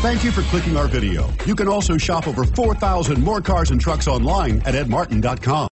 Thank you for clicking our video. You can also shop over 4,000 more cars and trucks online at edmartin.com.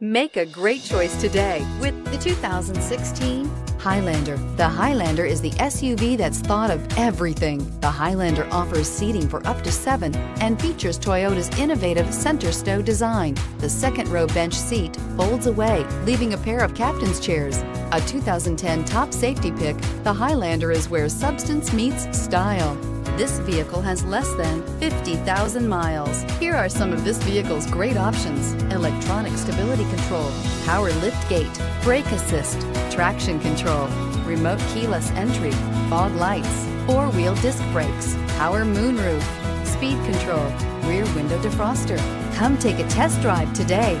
Make a great choice today with the 2016 Highlander. The Highlander is the SUV that's thought of everything. The Highlander offers seating for up to seven and features Toyota's innovative center stow design. The second row bench seat folds away, leaving a pair of captain's chairs. A 2010 top safety pick, the Highlander is where substance meets style. This vehicle has less than 50,000 miles. Here are some of this vehicle's great options. Electronic stability control, power lift gate, brake assist, traction control, remote keyless entry, fog lights, four-wheel disc brakes, power moonroof, speed control, rear window defroster. Come take a test drive today.